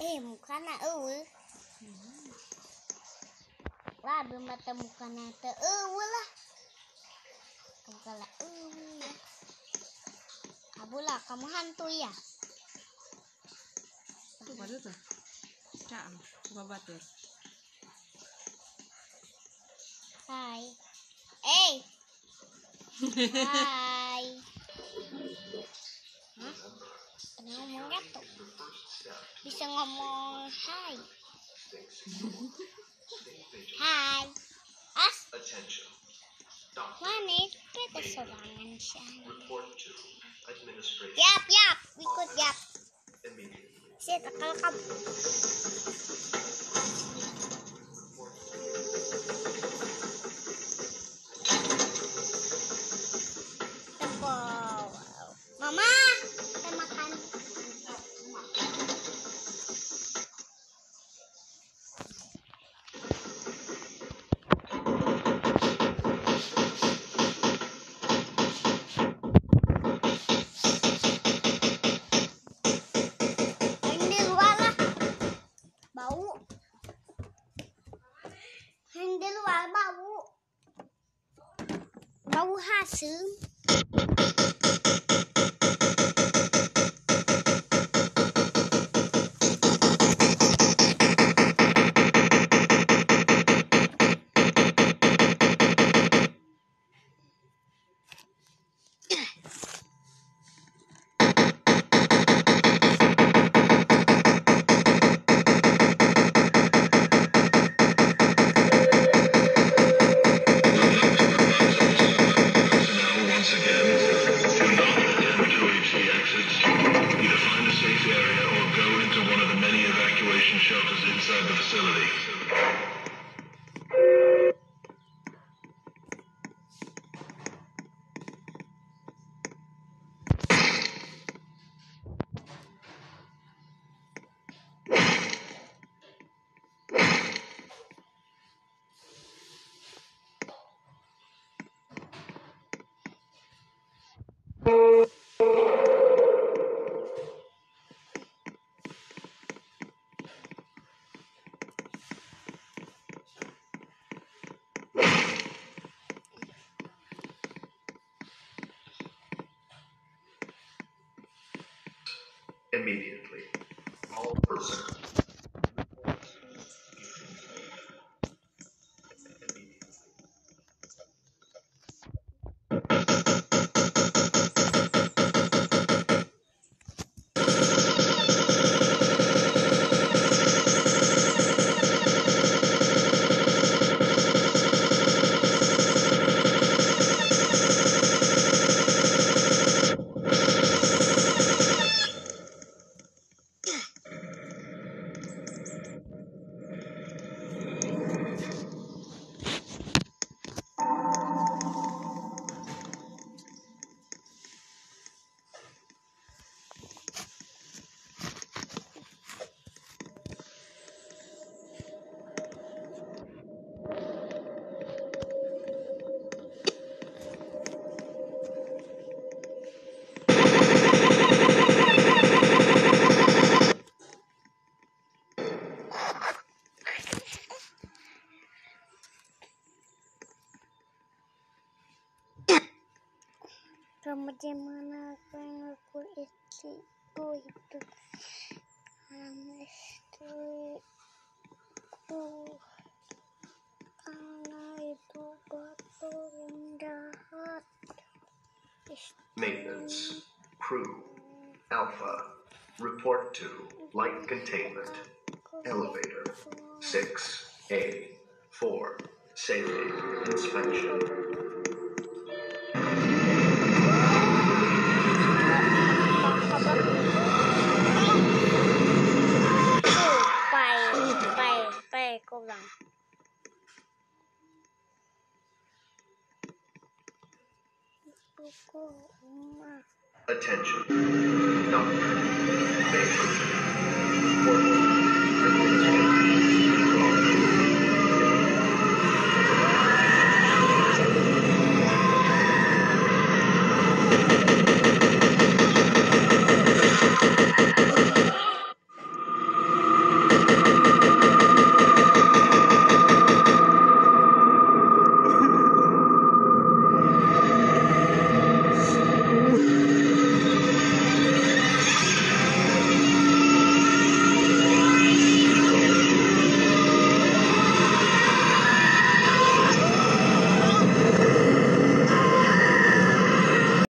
eh mukana eueuh lah mata mukana teu eueuh lah. Kamu eueuh ya kamu lah kamu hantu ya? Itu pada tuh. Cak, buka batur. hai. Eh. Hai? Pernah ngomong gitu bisa ngomong hai hai as mana beda sorangan yap yap. Ikut yap. Saya takal kamu We'll have soon. Immediately. All personnel. Maintenance. Crew. Alpha. Report to light containment. Elevator. 6A. 4. Safety. Inspection. 够蓝。不够红吗？Attention. Stop. Make sure.